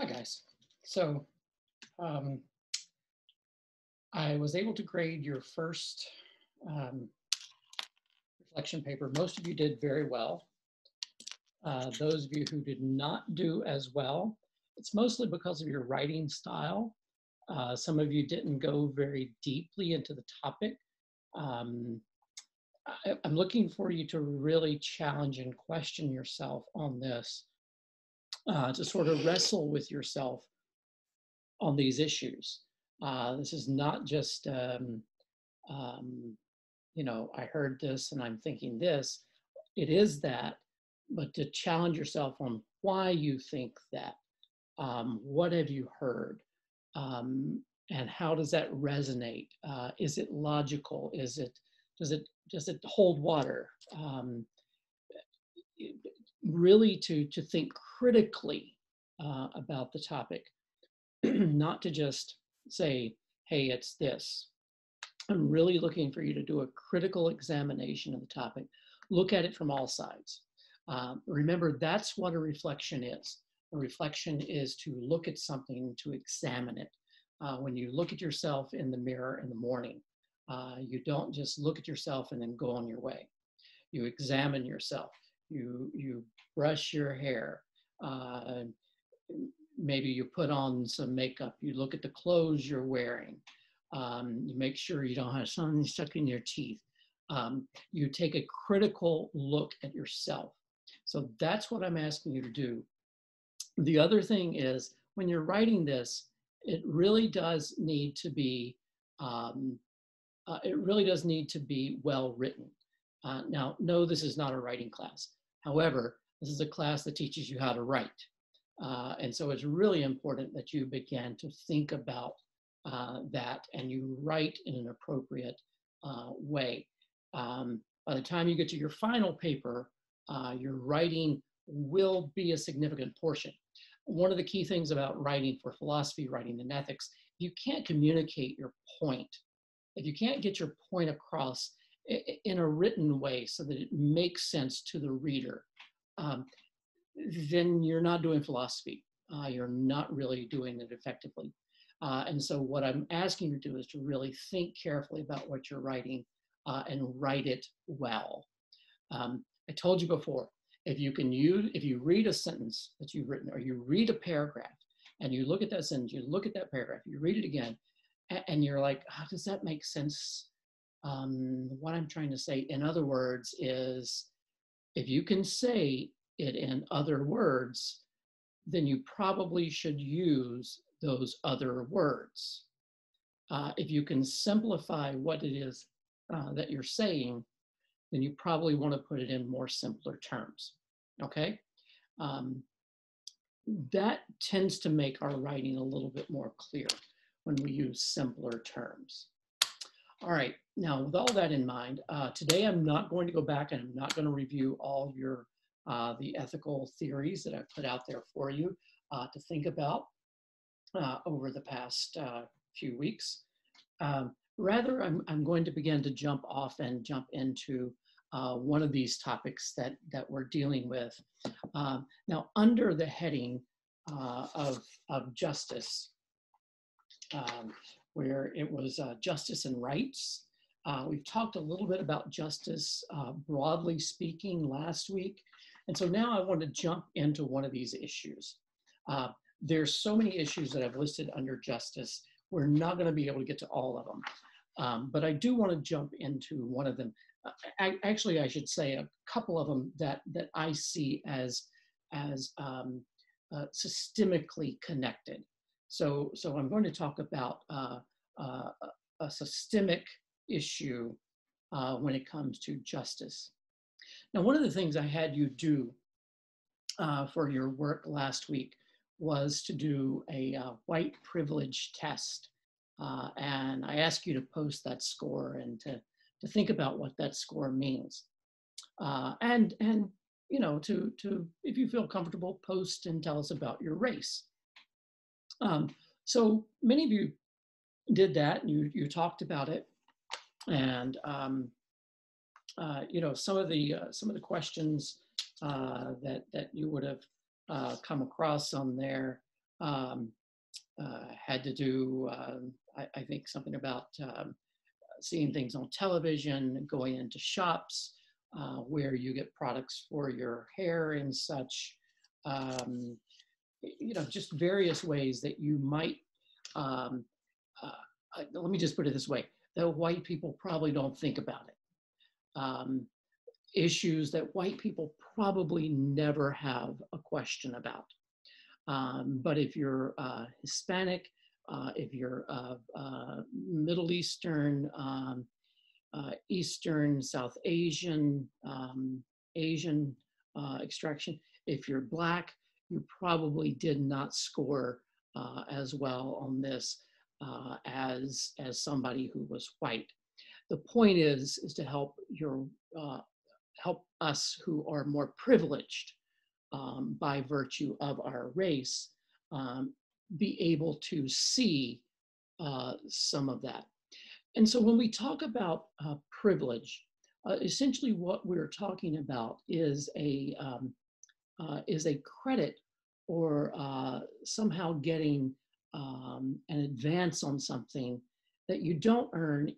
Hi, guys. So um, I was able to grade your first um, reflection paper. Most of you did very well. Uh, those of you who did not do as well, it's mostly because of your writing style. Uh, some of you didn't go very deeply into the topic. Um, I, I'm looking for you to really challenge and question yourself on this, uh, to sort of wrestle with yourself on these issues. Uh, this is not just, um, um, you know, I heard this and I'm thinking this. It is that, but to challenge yourself on why you think that. Um, what have you heard? Um, and how does that resonate? Uh, is it logical? Is it does it does it hold water? Um, really, to to think critically uh, about the topic, not to just say, "Hey, it's this." I'm really looking for you to do a critical examination of the topic. Look at it from all sides. Um, remember, that's what a reflection is. A reflection is to look at something, to examine it. Uh, when you look at yourself in the mirror in the morning, uh, you don't just look at yourself and then go on your way. You examine yourself. You you brush your hair. Uh, maybe you put on some makeup. You look at the clothes you're wearing. Um, you make sure you don't have something stuck in your teeth. Um, you take a critical look at yourself. So that's what I'm asking you to do. The other thing is when you're writing this, it really does need to be, um, uh, it really does need to be well written. Uh, now, no, this is not a writing class. However, this is a class that teaches you how to write. Uh, and so it's really important that you begin to think about uh, that and you write in an appropriate uh, way. Um, by the time you get to your final paper, uh, your writing will be a significant portion. One of the key things about writing for philosophy, writing and ethics, you can't communicate your point. If you can't get your point across in a written way so that it makes sense to the reader, um, then you're not doing philosophy. Uh, you're not really doing it effectively. Uh, and so what I'm asking you to do is to really think carefully about what you're writing uh, and write it well. Um, I told you before, if you can use, if you read a sentence that you've written or you read a paragraph and you look at that sentence, you look at that paragraph, you read it again, and you're like, how does that make sense? Um, what I'm trying to say, in other words, is if you can say it in other words, then you probably should use those other words. Uh, if you can simplify what it is uh, that you're saying, then you probably want to put it in more simpler terms. Okay? Um, that tends to make our writing a little bit more clear when we use simpler terms. All right, now with all that in mind, uh, today I'm not going to go back and I'm not going to review all your uh, the ethical theories that I've put out there for you uh, to think about uh, over the past uh, few weeks. Um, rather, I'm, I'm going to begin to jump off and jump into uh, one of these topics that, that we're dealing with. Um, now, under the heading of, of justice, um, where it was uh, justice and rights, uh, we've talked a little bit about justice broadly speaking last week. And so now I want to jump into one of these issues. Uh, there's so many issues that I've listed under justice. We're not going to be able to get to all of them. Um, but I do want to jump into one of them. Uh, I, actually, I should say a couple of them that, that I see as, as um, uh, systemically connected. So, so I'm going to talk about uh, uh a systemic issue uh, when it comes to justice. Now, one of the things I had you do uh, for your work last week was to do a uh, white privilege test. Uh, and I ask you to post that score and to, to think about what that score means. And, and, you know, to, to, if you feel comfortable, post and tell us about your race. Um, so many of you did that and you, you talked about it. And, um, uh, you know, some of the, uh, some of the questions uh, that, that you would have uh, come across on there. um, uh, had to do, um, I, I, think, something about um, seeing things on television, going into shops uh, where you get products for your hair and such. Um, you know, just various ways that you might. Um, uh, let me just put it this way: that white people probably don't think about it. Um, issues that white people probably never have a question about. Um, but if you're uh, Hispanic, uh, if you're uh, uh Middle Eastern, um, uh, Eastern, South Asian, um, Asian uh, extraction, if you're Black, you probably did not score as well on this as, as somebody who was white. The point is, is to help your help us who are more privileged um, by virtue of our race um, be able to see uh, some of that. And so when we talk about uh, privilege, uh, essentially what we're talking about is a, um, uh, is a credit or uh, somehow getting um, an advance on something that you don't earn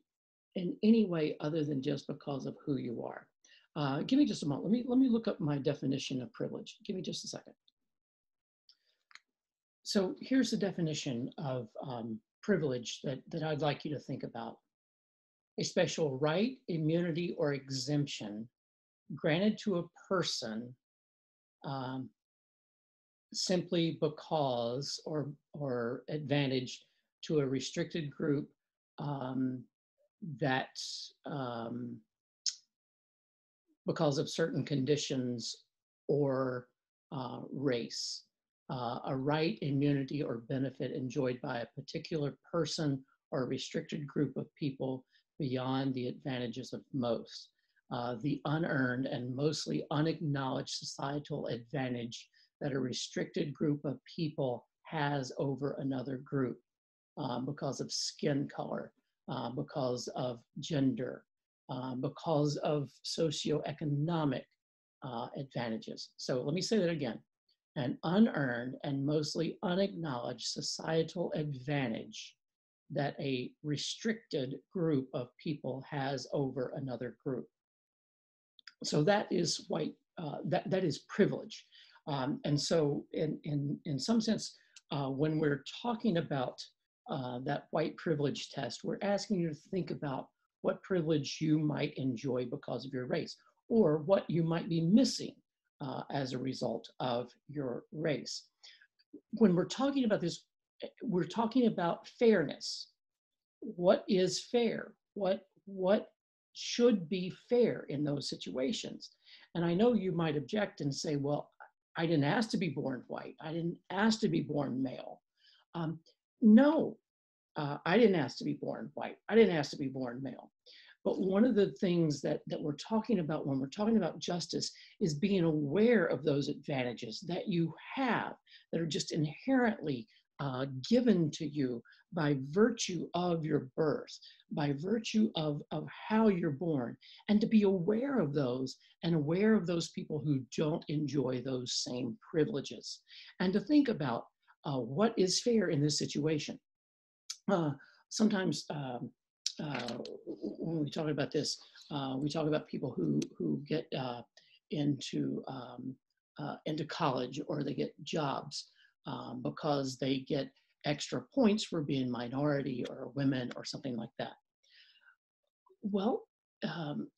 in any way other than just because of who you are. Uh, give me just a moment. Let me, let me look up my definition of privilege. Give me just a second. So here's the definition of um, privilege that, that I'd like you to think about. A special right, immunity, or exemption granted to a person um, simply because or, or advantage to a restricted group um, that um, because of certain conditions or uh, race. Uh, a right, immunity, or benefit enjoyed by a particular person or a restricted group of people beyond the advantages of most. Uh, the unearned and mostly unacknowledged societal advantage that a restricted group of people has over another group uh, because of skin color, uh, because of gender, um, because of socioeconomic uh, advantages. So let me say that again. An unearned and mostly unacknowledged societal advantage that a restricted group of people has over another group. So that is white, uh, that, that is privilege. Um, and so in, in, in some sense, uh, when we're talking about uh, that white privilege test, we're asking you to think about what privilege you might enjoy because of your race, or what you might be missing uh, as a result of your race. When we're talking about this, we're talking about fairness. What is fair? What, what should be fair in those situations? And I know you might object and say, well, I didn't ask to be born white. I didn't ask to be born male. Um, no, uh, I didn't ask to be born white. I didn't ask to be born male. But one of the things that, that we're talking about when we're talking about justice is being aware of those advantages that you have that are just inherently uh, given to you by virtue of your birth, by virtue of, of how you're born, and to be aware of those and aware of those people who don't enjoy those same privileges, and to think about uh, what is fair in this situation. Uh, sometimes um, uh, when we talk about this, uh, we talk about people who who get uh, into um, into college or they get jobs um, because they get extra points for being minority or women or something like that. Well, um,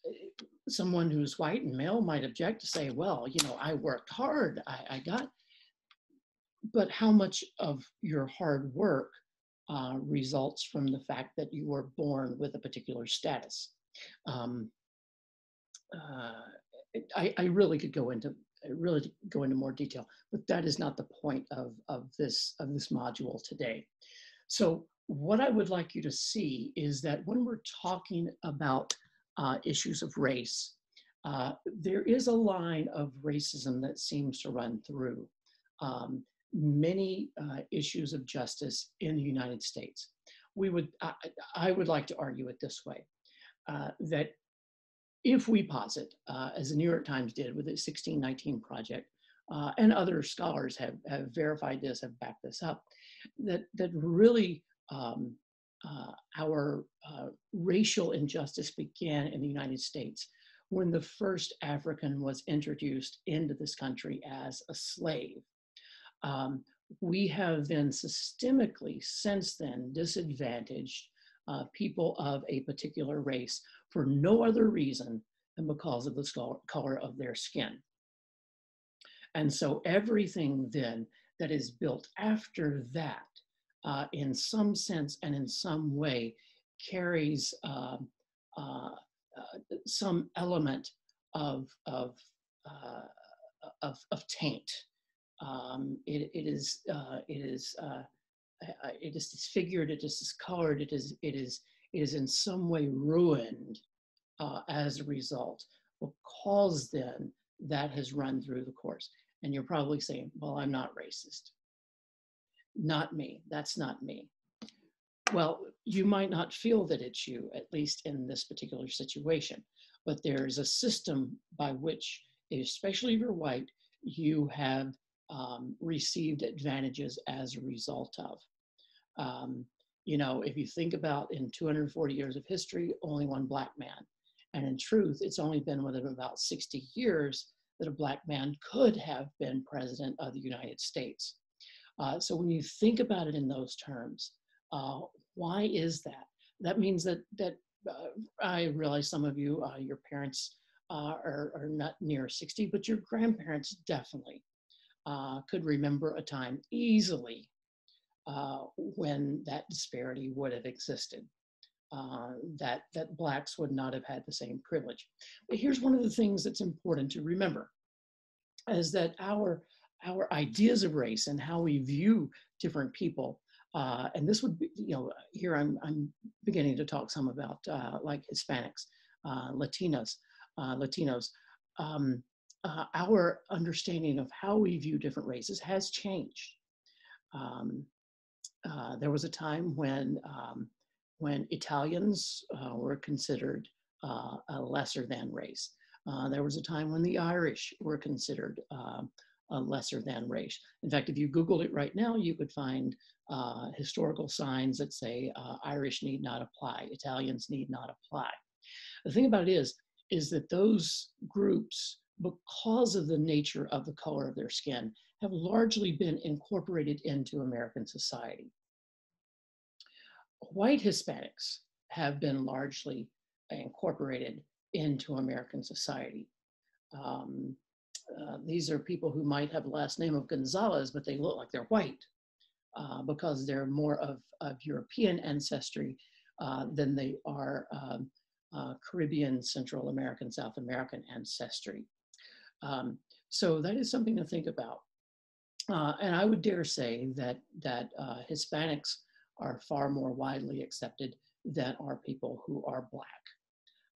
someone who's white and male might object to say, well, you know, I worked hard, I, I got, but how much of your hard work uh, results from the fact that you were born with a particular status. Um, uh, I, I, really could go into really go into more detail, but that is not the point of, of this of this module today. So what I would like you to see is that when we're talking about uh, issues of race, uh, there is a line of racism that seems to run through. Um, many uh, issues of justice in the United States. We would, I, I would like to argue it this way, uh, that if we posit, uh, as the New York Times did with the 1619 Project, uh, and other scholars have, have verified this, have backed this up, that, that really um, uh, our uh, racial injustice began in the United States when the first African was introduced into this country as a slave. Um, we have been systemically since then disadvantaged uh, people of a particular race for no other reason than because of the color of their skin. And so everything then that is built after that, uh, in some sense and in some way, carries uh, uh, uh some element of, of, uh, of, of, taint. Um, it, it is, uh, it is, it is disfigured, it is discolored, it is, it is, it is in some way ruined as a result because then that has run through the course. And you're probably saying, well, I'm not racist. Not me. That's not me. Well, you might not feel that it's you, at least in this particular situation, but there's a system by which, especially if you're white, you have um, received advantages as a result of. Um, you know, if you think about in 240 years of history, only one black man. And in truth, it's only been within about 60 years that a black man could have been president of the United States. Uh, so when you think about it in those terms, uh, why is that? That means that that uh, I realize some of you, uh, your parents uh, are, are not near 60, but your grandparents definitely uh, could remember a time easily when that disparity would have existed uh, that, that blacks would not have had the same privilege. But here's one of the things that's important to remember is that our, our ideas of race and how we view different people uh, and this would be, you know, here I'm, I'm beginning to talk some about uh, like Hispanics, uh, Latinas, uh, Latinos. Um, uh, our understanding of how we view different races has changed. Um, uh, there was a time when um, when Italians uh, were considered uh, a lesser than race. Uh, there was a time when the Irish were considered um, a lesser than race. In fact, if you Googled it right now, you could find uh, historical signs that say Irish need not apply, Italians need not apply. The thing about it is, is that those groups, because of the nature of the color of their skin, have largely been incorporated into American society white Hispanics have been largely incorporated into American society. Um, uh, these are people who might have last name of Gonzalez, but they look like they're white uh, because they're more of, of European ancestry uh, than they are um, uh, Caribbean, Central American, South American ancestry. Um, so that is something to think about. Uh, and I would dare say that, that uh, Hispanics are far more widely accepted than are people who are Black.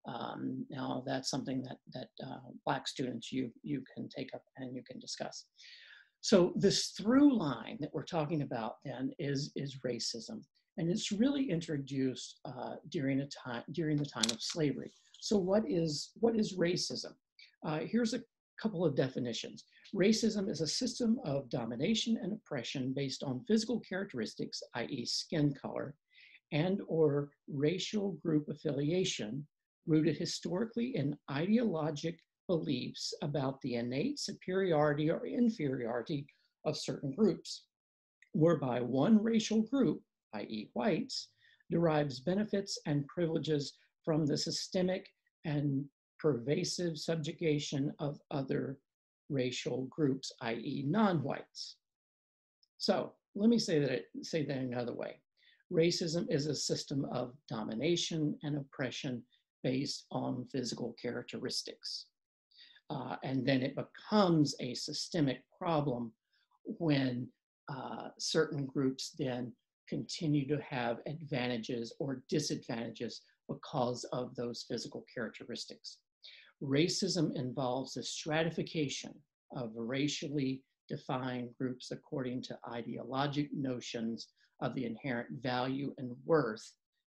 Um, now that's something that, that uh, Black students you, you can take up and you can discuss. So this through line that we're talking about then is, is racism. And it's really introduced uh, during, a time, during the time of slavery. So what is, what is racism? Uh, here's a couple of definitions. Racism is a system of domination and oppression based on physical characteristics, i.e. skin color, and or racial group affiliation rooted historically in ideologic beliefs about the innate superiority or inferiority of certain groups, whereby one racial group, i.e. whites, derives benefits and privileges from the systemic and pervasive subjugation of other racial groups, i.e. non-whites. So let me say that, say that another way. Racism is a system of domination and oppression based on physical characteristics. Uh, and then it becomes a systemic problem when uh, certain groups then continue to have advantages or disadvantages because of those physical characteristics. Racism involves the stratification of racially defined groups according to ideologic notions of the inherent value and worth,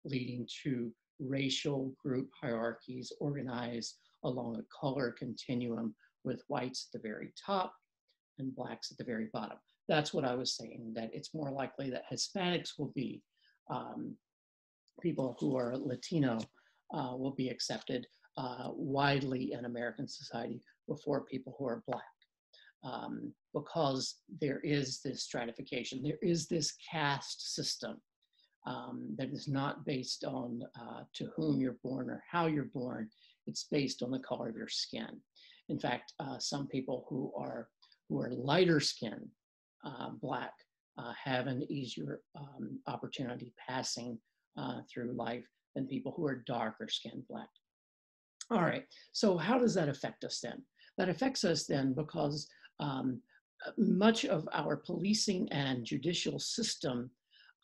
leading to racial group hierarchies organized along a color continuum with whites at the very top, and blacks at the very bottom. That's what I was saying, that it's more likely that Hispanics will be um, people who are Latino uh, will be accepted uh, widely in American society before people who are black. Um, because there is this stratification, there is this caste system um, that is not based on uh, to whom you're born or how you're born. It's based on the color of your skin. In fact, uh, some people who are who are lighter skin, uh, black, uh, have an easier um, opportunity passing through life than people who are darker skinned black. All right, so how does that affect us then? That affects us then because um, much of our policing and judicial system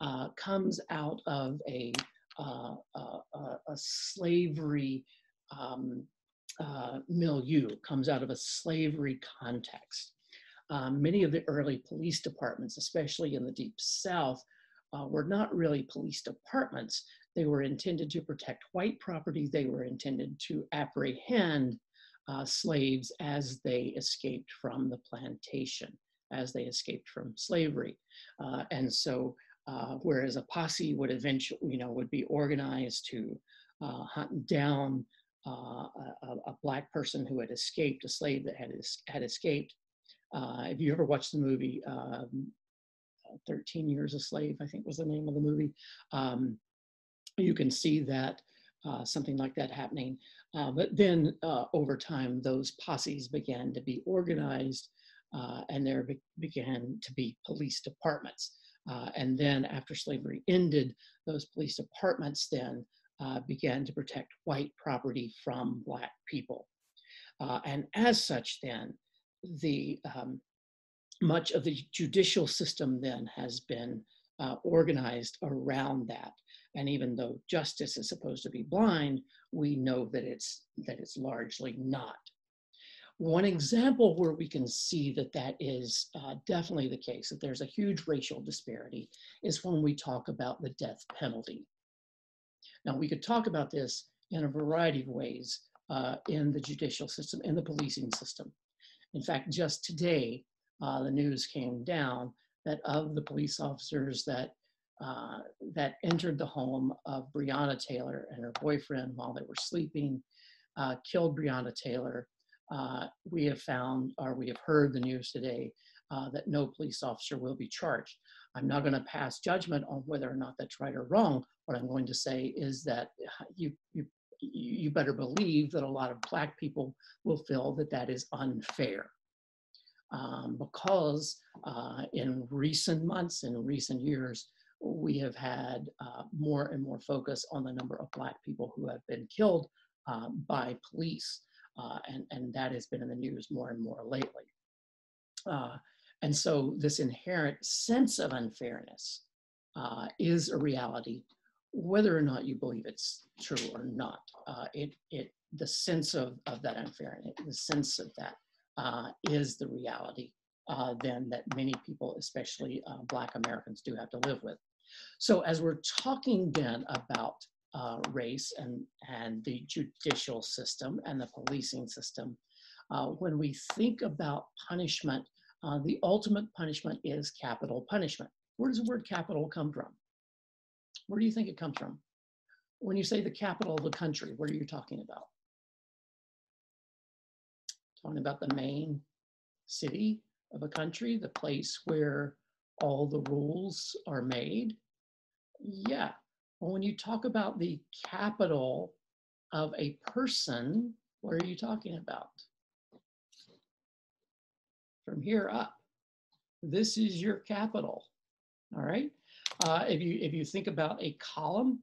uh, comes out of a, uh, a, a slavery um, uh, milieu, comes out of a slavery context. Um, many of the early police departments, especially in the Deep South, uh, were not really police departments. They were intended to protect white property. They were intended to apprehend uh, slaves as they escaped from the plantation, as they escaped from slavery. Uh, and so uh, whereas a posse would eventually, you know, would be organized to uh, hunt down uh, a, a, black person who had escaped, a slave that had, had escaped. Uh, if you ever watched the movie um, 13 Years a Slave, I think was the name of the movie, um, you can see that uh, something like that happening. Uh, but then over time, those posses began to be organized and there be began to be police departments. Uh, and then after slavery ended, those police departments then uh, began to protect white property from black people. Uh, and as such then, the um, much of the judicial system then has been uh, organized around that. And even though justice is supposed to be blind, we know that it's, that it's largely not. One example where we can see that that is uh, definitely the case, that there's a huge racial disparity, is when we talk about the death penalty. Now, we could talk about this in a variety of ways uh, in the judicial system, in the policing system. In fact, just today, uh, the news came down that of the police officers that uh, that entered the home of Breonna Taylor and her boyfriend while they were sleeping, uh, killed Breonna Taylor, uh, we have found, or we have heard the news today, uh, that no police officer will be charged. I'm not going to pass judgment on whether or not that's right or wrong. What I'm going to say is that uh, you, you, you better believe that a lot of Black people will feel that that is unfair. Um, because uh, in recent months, in recent years, we have had uh, more and more focus on the number of Black people who have been killed uh, by police. Uh, and, and that has been in the news more and more lately. Uh, and so this inherent sense of unfairness uh, is a reality, whether or not you believe it's true or not. It, it, the sense of, of that unfairness, the sense of that is the reality uh, then that many people, especially Black Americans, do have to live with. So as we're talking then about uh, race and, and the judicial system and the policing system. Uh, when we think about punishment, uh, the ultimate punishment is capital punishment. Where does the word capital come from? Where do you think it comes from? When you say the capital of the country, what are you talking about? Talking about the main city of a country, the place where all the rules are made? Yeah, when you talk about the capital of a person, what are you talking about? From here up, this is your capital. All right. Uh, if you if you think about a column,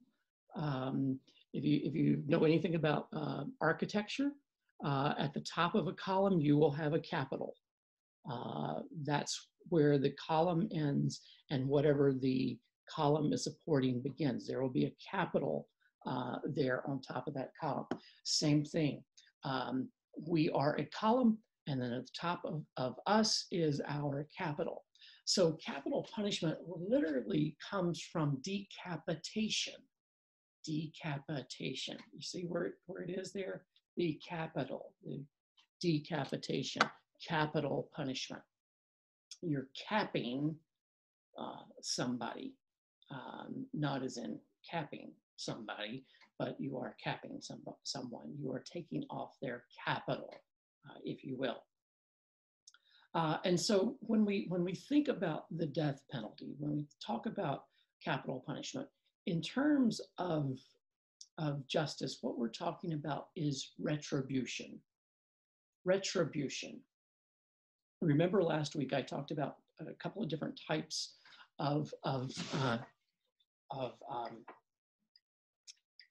um, if you if you know anything about uh, architecture, uh, at the top of a column you will have a capital. Uh, that's where the column ends, and whatever the column is supporting begins. There will be a capital uh, there on top of that column. Same thing. Um, we are a column, and then at the top of, of us is our capital. So capital punishment literally comes from decapitation. Decapitation. You see where, where it is there? The capital, the decapitation, capital punishment. you're capping uh, somebody, um, not as in capping somebody, but you are capping some, someone. You are taking off their capital, uh, if you will. Uh, and so when we when we think about the death penalty, when we talk about capital punishment, in terms of of justice, what we're talking about is retribution. Retribution. Remember last week I talked about a couple of different types of of uh, of um,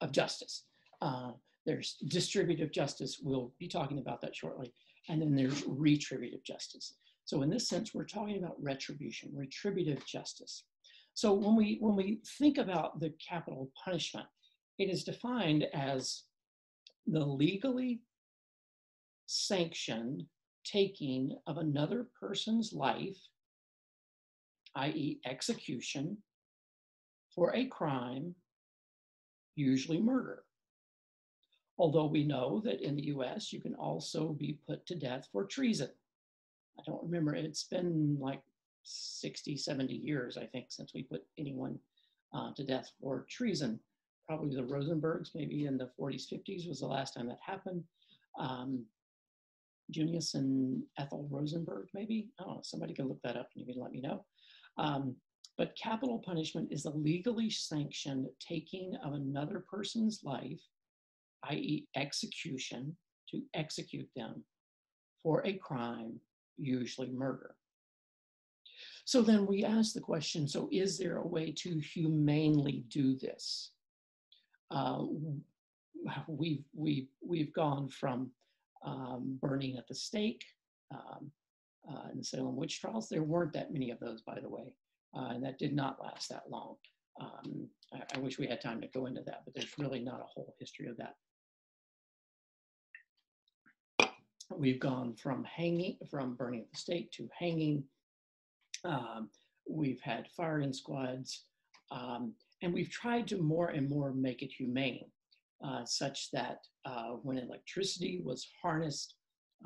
of justice. Uh, there's distributive justice. We'll be talking about that shortly. And then there's retributive justice. So in this sense, we're talking about retribution, retributive justice. So when we when we think about the capital punishment, it is defined as the legally sanctioned taking of another person's life, i.e., execution, for a crime, usually murder. Although we know that in the US, you can also be put to death for treason. I don't remember, it's been like 60, 70 years, I think, since we put anyone uh, to death for treason. Probably the Rosenbergs, maybe in the 40s, 50s was the last time that happened. Um, Julius and Ethel Rosenberg, maybe. I don't know, somebody can look that up and you can let me know. Um, but capital punishment is a legally sanctioned taking of another person's life, i.e., execution, to execute them for a crime, usually murder. So then we ask the question so, is there a way to humanely do this? Uh, we've, we've, we've gone from um, burning at the stake um, uh, in the Salem witch trials. There weren't that many of those, by the way, uh, and that did not last that long. Um, I, I, wish we had time to go into that, but there's really not a whole history of that. We've gone from hanging, from burning at the stake to hanging. Um, we've had firing squads, um, and we've tried to more and more make it humane uh, such that uh, when electricity was harnessed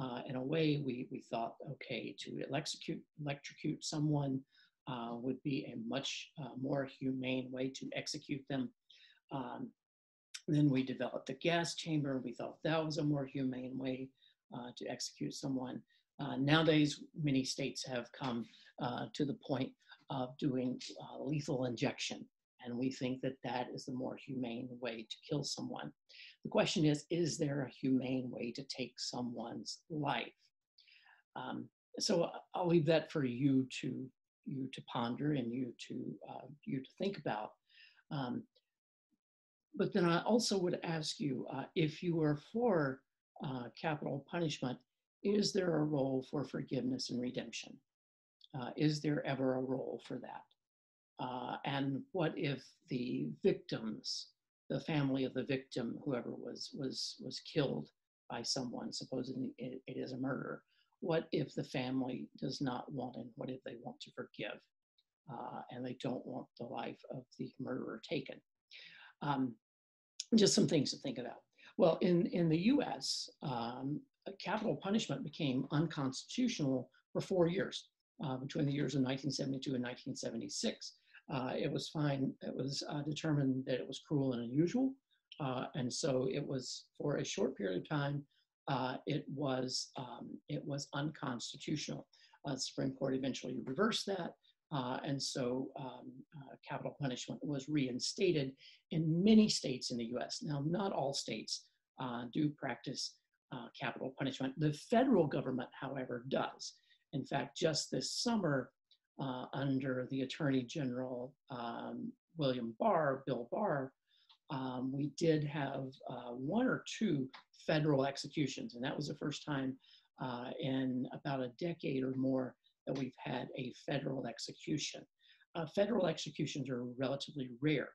uh, in a way we, we thought, okay, to electrocute, electrocute someone uh, would be a much uh, more humane way to execute them. Um, then we developed the gas chamber. We thought that was a more humane way uh, to execute someone. nowadays, many states have come to the point of doing lethal injection and we think that that is the more humane way to kill someone. The question is, is there a humane way to take someone's life? Um, so I'll leave that for you to you to ponder and you to uh, you to think about. Um, but then I also would ask you uh, if you are for uh, capital punishment, is there a role for forgiveness and redemption? Uh, is there ever a role for that? Uh, and what if the victims, the family of the victim, whoever was was was killed by someone, supposing it, it is a murder, what if the family does not want and what if they want to forgive uh, and they don't want the life of the murderer taken? Um, just some things to think about. Well, in, in the US, um, capital punishment became unconstitutional for four years, uh, between the years of 1972 and 1976 uh, it was fine. It was uh, determined that it was cruel and unusual. Uh, and so it was for a short period of time, uh, it was um, it was unconstitutional. Uh, the Supreme Court eventually reversed that. Uh, and so um, capital punishment was reinstated in many states in the US. Now, not all states do practice capital punishment. The federal government, however, does. In fact, just this summer, uh, under the Attorney General um, William Barr, Bill Barr, um, we did have uh, one or two federal executions, and that was the first time uh, in about a decade or more that we've had a federal execution. Uh, federal executions are relatively rare.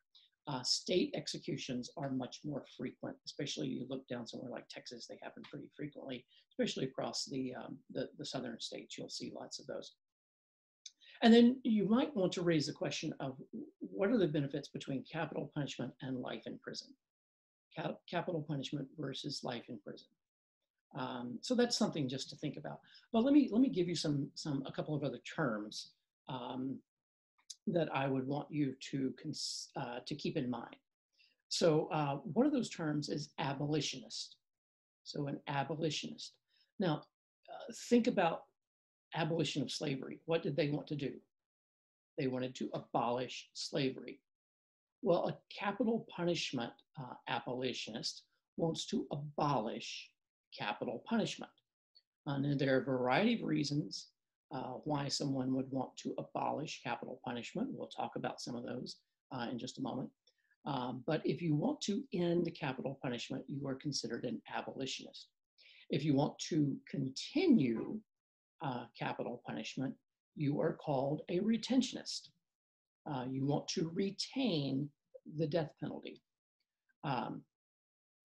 Uh, state executions are much more frequent, especially you look down somewhere like Texas, they happen pretty frequently, especially across the, um, the, the southern states, you'll see lots of those. And then you might want to raise the question of what are the benefits between capital punishment and life in prison? Cap capital punishment versus life in prison. Um, so that's something just to think about. But let me let me give you some some a couple of other terms um, that I would want you to uh, to keep in mind. So uh, one of those terms is abolitionist. So an abolitionist. Now, uh, think about abolition of slavery. What did they want to do? They wanted to abolish slavery. Well, a capital punishment uh, abolitionist wants to abolish capital punishment. And there are a variety of reasons uh, why someone would want to abolish capital punishment. We'll talk about some of those uh, in just a moment. Um, but if you want to end capital punishment, you are considered an abolitionist. If you want to continue uh, capital punishment, you are called a retentionist. Uh, you want to retain the death penalty. Um,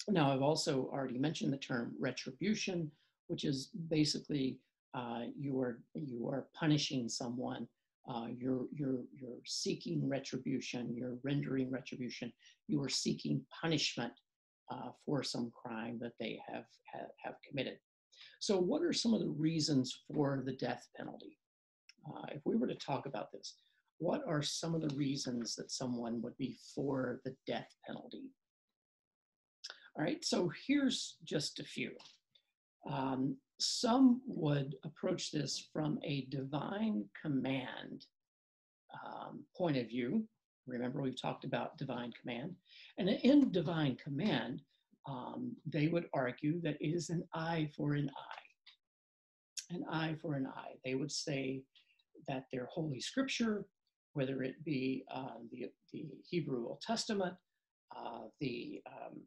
now, I've also already mentioned the term retribution, which is basically uh, you are you are punishing someone. Uh, you're you're you're seeking retribution. You're rendering retribution. You are seeking punishment uh, for some crime that they have, have have committed. So, what are some of the reasons for the death penalty? Uh, if we were to talk about this, what are some of the reasons that someone would be for the death penalty? All right, so here's just a few. Um, some would approach this from a divine command um, point of view. Remember, we've talked about divine command. And in divine command, um, they would argue that it is an eye for an eye. An eye for an eye. They would say that their Holy Scripture, whether it be uh, the, the Hebrew Old Testament, uh, the um,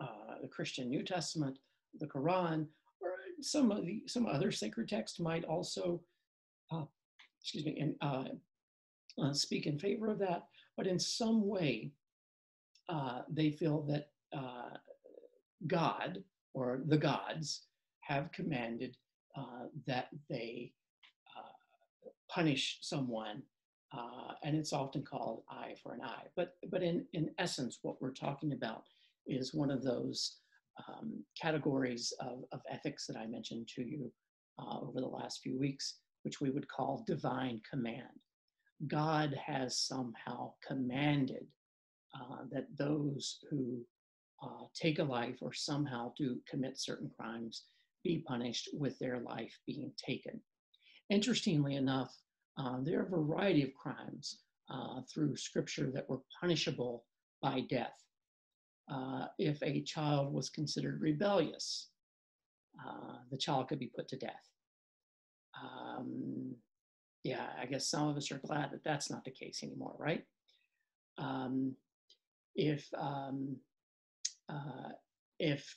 uh, the Christian New Testament, the Quran, or some of the some other sacred text might also, uh, excuse me, and uh, uh, speak in favor of that. But in some way, they feel that God or the gods have commanded that they punish someone uh, and it's often called eye for an eye. But, but in, in essence, what we're talking about is one of those um, categories of, of ethics that I mentioned to you uh, over the last few weeks, which we would call divine command. God has somehow commanded uh, that those who uh, take a life or somehow do commit certain crimes be punished with their life being taken. Interestingly enough, uh, there are a variety of crimes uh, through scripture that were punishable by death uh, if a child was considered rebellious, uh, the child could be put to death. Um, yeah, I guess some of us are glad that that's not the case anymore, right? Um, if um, uh, if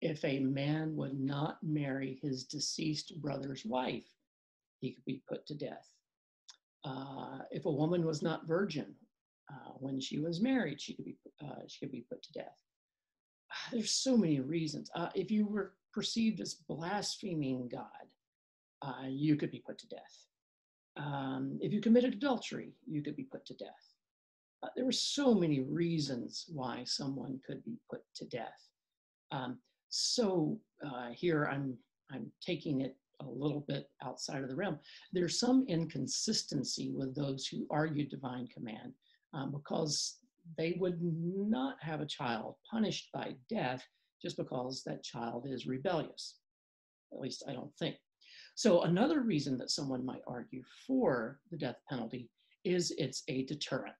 if a man would not marry his deceased brother's wife, he could be put to death. Uh, if a woman was not virgin uh, when she was married, she could be uh, she could be put to death. There's so many reasons. Uh, if you were perceived as blaspheming God, uh, you could be put to death. Um, if you committed adultery, you could be put to death. Uh, there were so many reasons why someone could be put to death. Um, so here I'm I'm taking it a little bit outside of the realm. There's some inconsistency with those who argue divine command um, because they would not have a child punished by death just because that child is rebellious. At least I don't think. So, another reason that someone might argue for the death penalty is it's a deterrent.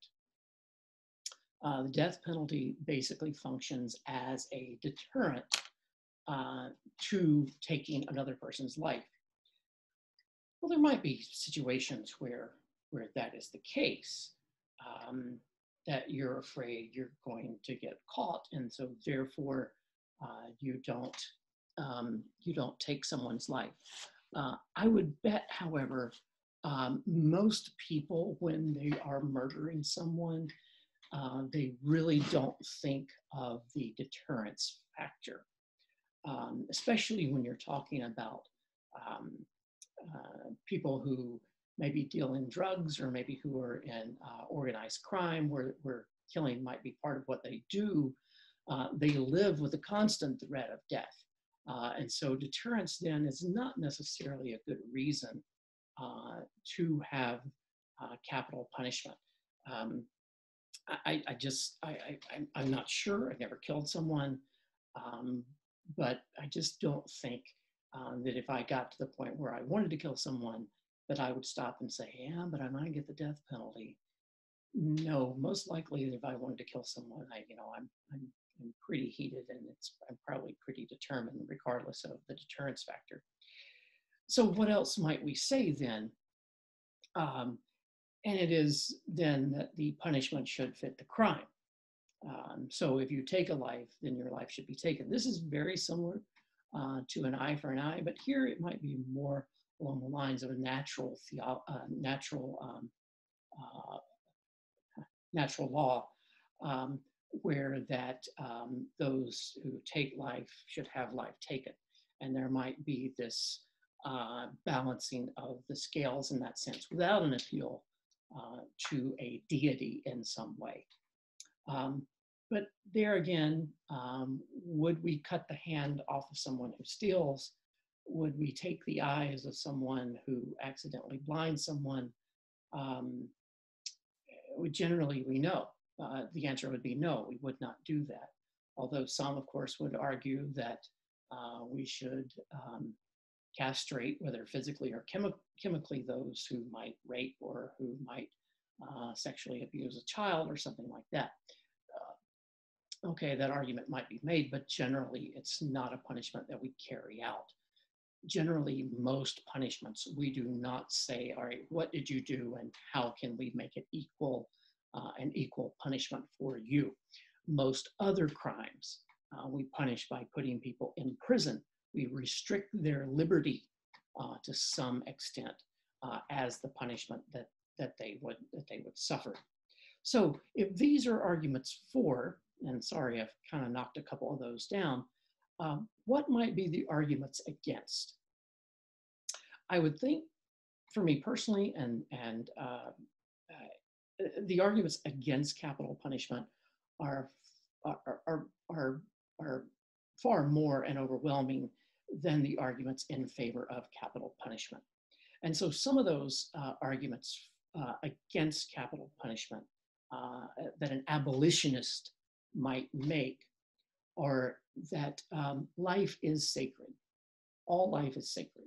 Uh, the death penalty basically functions as a deterrent uh, to taking another person's life. Well, there might be situations where, where that is the case um, that you're afraid you're going to get caught, and so therefore uh, you don't um, you don't take someone's life. Uh, I would bet, however, um, most people when they are murdering someone, uh, they really don't think of the deterrence factor, um, especially when you're talking about um, uh, people who maybe deal in drugs or maybe who are in uh, organized crime where, where killing might be part of what they do, uh, they live with a constant threat of death. Uh, and so deterrence then is not necessarily a good reason to have capital punishment. Um, I, I, just, I, I, am not sure. I've never killed someone, um, but I just don't think um, that if I got to the point where I wanted to kill someone, that I would stop and say, yeah, but I might get the death penalty. No, most likely if I wanted to kill someone, I, you know, I'm, I'm, I'm pretty heated and it's, I'm probably pretty determined regardless of the deterrence factor. So what else might we say then? Um, and it is then that the punishment should fit the crime. Um, so if you take a life, then your life should be taken. This is very similar uh, to an eye for an eye, but here it might be more along the lines of a natural, theo- uh, natural, um, uh, natural law, um, where that um, those who take life should have life taken, and there might be this uh, balancing of the scales in that sense without an appeal uh, to a deity in some way. Um, but there again, um, would we cut the hand off of someone who steals? Would we take the eyes of someone who accidentally blinds someone? Um, generally, we know. Uh, the answer would be no, we would not do that. Although some, of course, would argue that uh, we should um, castrate, whether physically or chemi chemically, those who might rape or who might uh, sexually abuse a child or something like that okay, that argument might be made, but generally it's not a punishment that we carry out. Generally, most punishments, we do not say, all right, what did you do and how can we make it equal, uh, an equal punishment for you? Most other crimes, uh, we punish by putting people in prison. We restrict their liberty uh, to some extent uh, as the punishment that, that, they would, that they would suffer. So if these are arguments for and sorry, I've kind of knocked a couple of those down, um, what might be the arguments against? I would think, for me personally, and, and uh, uh, the arguments against capital punishment are, are, are, are, are far more and overwhelming than the arguments in favor of capital punishment. And so some of those uh, arguments uh, against capital punishment uh, that an abolitionist might make are that um, life is sacred. All life is sacred.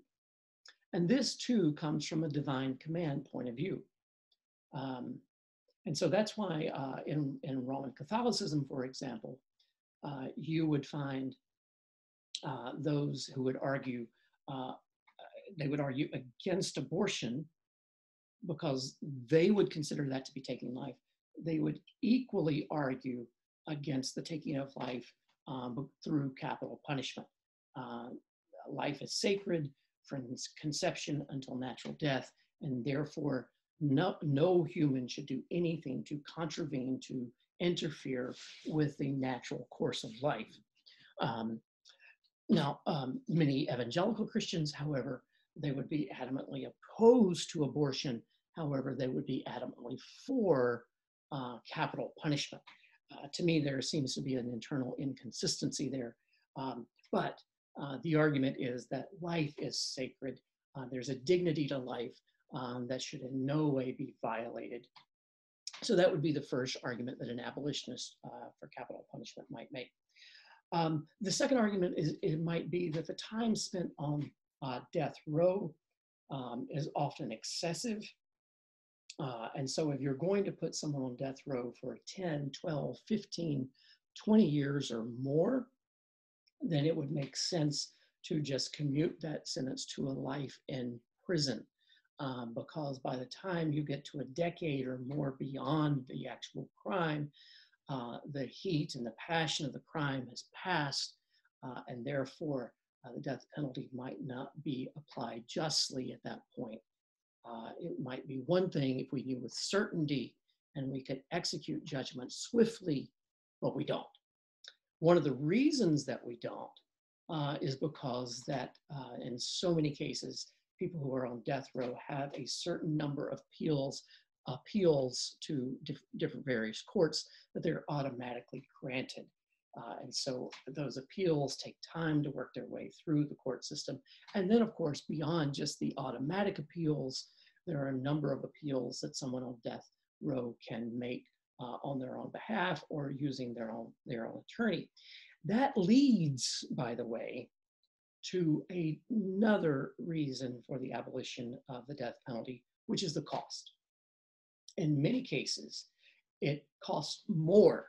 And this too comes from a divine command point of view. Um, and so that's why uh, in, in Roman Catholicism, for example, uh, you would find uh, those who would argue, uh, they would argue against abortion because they would consider that to be taking life. They would equally argue against the taking of life um, through capital punishment. Uh, life is sacred from conception until natural death, and therefore no, no human should do anything to contravene, to interfere with the natural course of life. Um, now, um, many evangelical Christians, however, they would be adamantly opposed to abortion. However, they would be adamantly for uh, capital punishment uh, to me, there seems to be an internal inconsistency there. Um, but uh, the argument is that life is sacred. Uh, there's a dignity to life um, that should in no way be violated. So that would be the first argument that an abolitionist uh, for capital punishment might make. Um, the second argument is it might be that the time spent on uh, death row um, is often excessive uh, and so if you're going to put someone on death row for 10, 12, 15, 20 years or more, then it would make sense to just commute that sentence to a life in prison. Um, because by the time you get to a decade or more beyond the actual crime, uh, the heat and the passion of the crime has passed, uh, and therefore uh, the death penalty might not be applied justly at that point. Uh, it might be one thing if we knew with certainty and we could execute judgment swiftly, but we don't. One of the reasons that we don't uh, is because that uh, in so many cases, people who are on death row have a certain number of appeals appeals to dif different various courts that they're automatically granted. Uh, and so those appeals take time to work their way through the court system. And then, of course, beyond just the automatic appeals, there are a number of appeals that someone on death row can make uh, on their own behalf or using their own, their own attorney. That leads, by the way, to a, another reason for the abolition of the death penalty, which is the cost. In many cases, it costs more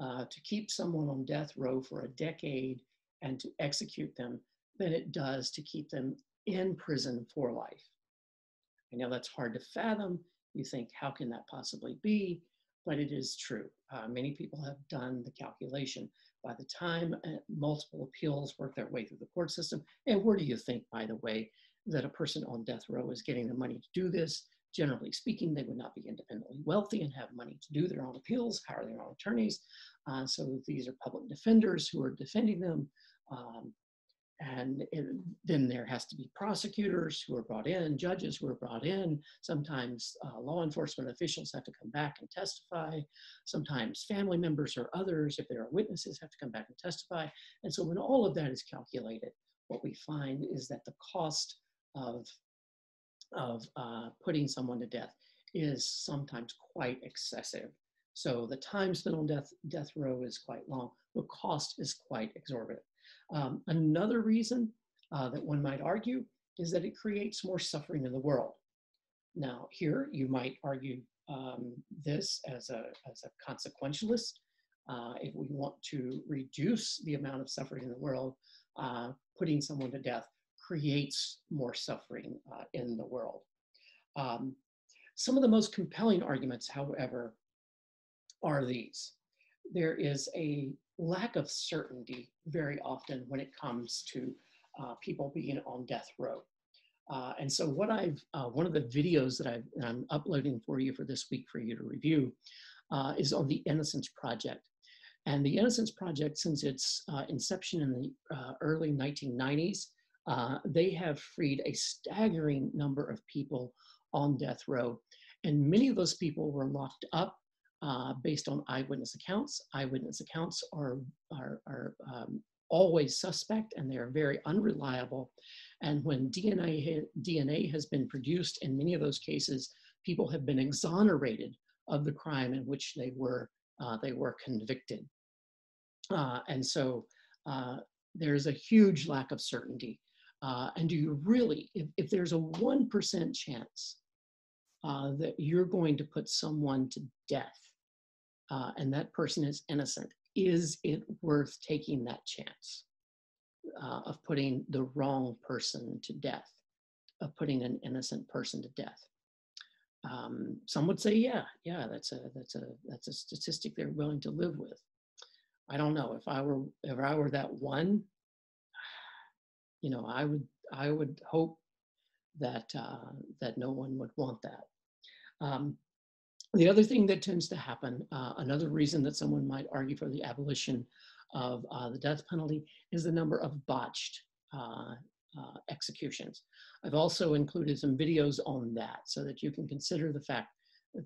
uh, to keep someone on death row for a decade and to execute them than it does to keep them in prison for life. I know that's hard to fathom. You think, how can that possibly be? But it is true. Uh, many people have done the calculation. By the time uh, multiple appeals work their way through the court system, and where do you think, by the way, that a person on death row is getting the money to do this? Generally speaking, they would not be independently wealthy and have money to do their own appeals, hire their own attorneys. Uh, so these are public defenders who are defending them. Um, and it, then there has to be prosecutors who are brought in, judges who are brought in. Sometimes uh, law enforcement officials have to come back and testify. Sometimes family members or others, if there are witnesses, have to come back and testify. And so when all of that is calculated, what we find is that the cost of, of uh, putting someone to death is sometimes quite excessive. So the time spent on death, death row is quite long. The cost is quite exorbitant. Um, another reason uh, that one might argue is that it creates more suffering in the world. Now, here you might argue um, this as a, as a consequentialist. Uh, if we want to reduce the amount of suffering in the world, uh, putting someone to death creates more suffering uh, in the world. Um, some of the most compelling arguments, however, are these. There is a lack of certainty very often when it comes to uh, people being on death row. Uh, and so what I've, uh, one of the videos that i am uploading for you for this week for you to review uh, is on the Innocence Project. And the Innocence Project, since its uh, inception in the uh, early 1990s, they have freed a staggering number of people on death row. And many of those people were locked up uh, based on eyewitness accounts. Eyewitness accounts are, are, are um, always suspect and they are very unreliable. And when DNA, DNA has been produced in many of those cases, people have been exonerated of the crime in which they were, uh, they were convicted. Uh, and so uh, there's a huge lack of certainty. Uh, and do you really, if, if there's a 1% chance uh, that you're going to put someone to death uh, and that person is innocent, is it worth taking that chance uh, of putting the wrong person to death, of putting an innocent person to death? Um, some would say, yeah, yeah, that's a that's a that's a statistic they're willing to live with. I don't know if I were if I were that one, you know, I would I would hope that uh, that no one would want that. Um, the other thing that tends to happen, uh, another reason that someone might argue for the abolition of uh, the death penalty is the number of botched uh, uh, executions. I've also included some videos on that so that you can consider the fact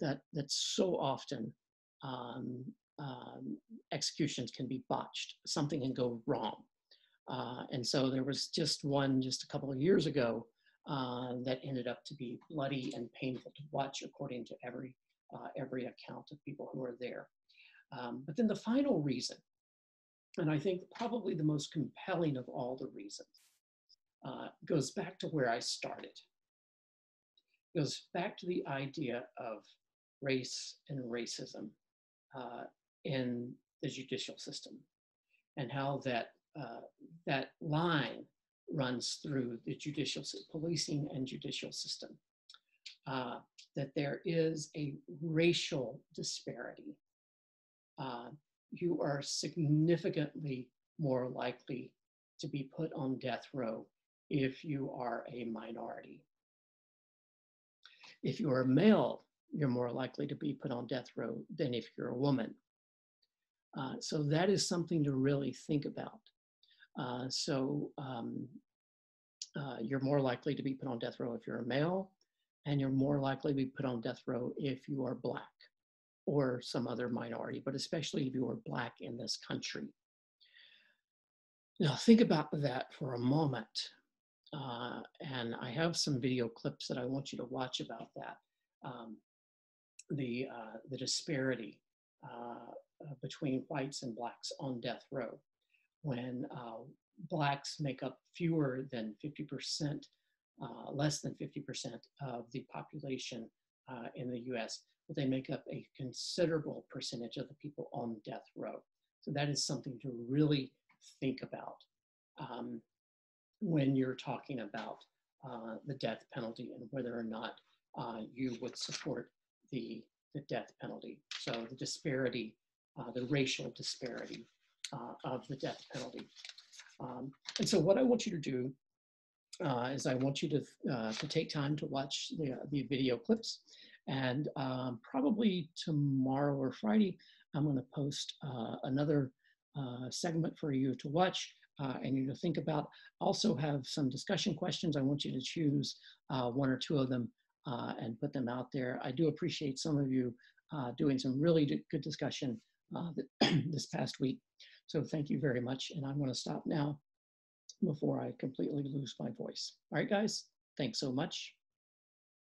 that, that so often um, um, executions can be botched, something can go wrong. Uh, and so there was just one just a couple of years ago uh, that ended up to be bloody and painful to watch according to every uh, every account of people who are there. Um, but then the final reason, and I think probably the most compelling of all the reasons, uh, goes back to where I started. Goes back to the idea of race and racism uh, in the judicial system, and how that uh, that line runs through the judicial policing and judicial system uh, that there is a racial disparity. Uh, you are significantly more likely to be put on death row if you are a minority. If you're a male, you're more likely to be put on death row than if you're a woman. Uh, so that is something to really think about. Uh, so um, uh, you're more likely to be put on death row if you're a male, and you're more likely to be put on death row if you are Black. or some other minority, but especially if you are Black in this country. Now, think about that for a moment. Uh, and I have some video clips that I want you to watch about that. Um, the, uh, the disparity uh, between whites and blacks on death row. When uh, blacks make up fewer than 50%, uh, less than 50% of the population in the US, but they make up a considerable percentage of the people on death row. So that is something to really think about um, when you're talking about uh, the death penalty and whether or not uh, you would support the, the death penalty. So the disparity, uh, the racial disparity uh, of the death penalty. Um, and so what I want you to do uh, is I want you to, uh, to take time to watch the, the video clips and um, probably tomorrow or Friday, I'm going to post uh, another uh, segment for you to watch uh, and you to think about. Also have some discussion questions. I want you to choose uh, one or two of them uh, and put them out there. I do appreciate some of you uh, doing some really good discussion this past week. So thank you very much. And I'm going to stop now before I completely lose my voice. All right, guys, thanks so much.